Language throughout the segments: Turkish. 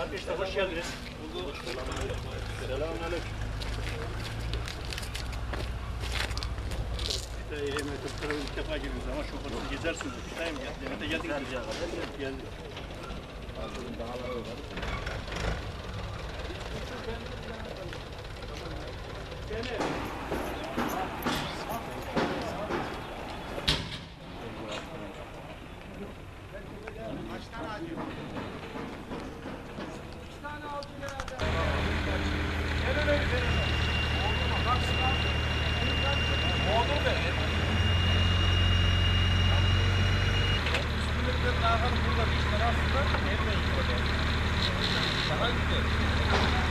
Arkadaşlar hoş geldiniz. Selamünaleyküm. Bu tarafa ilk defa geliyoruz ama şu kadar gezersiniz. İşte mi? Devlete geldiniz. Geldik. Daha güzel.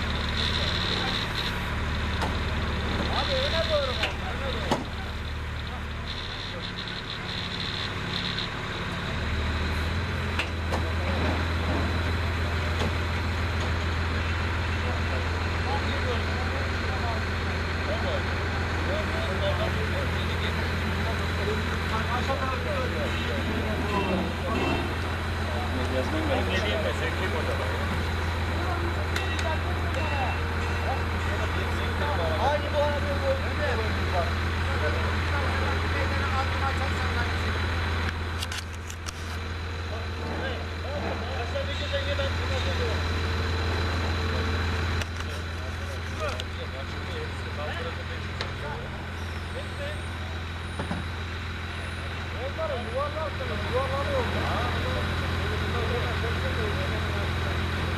Yuvarlar yuvarlanıyor.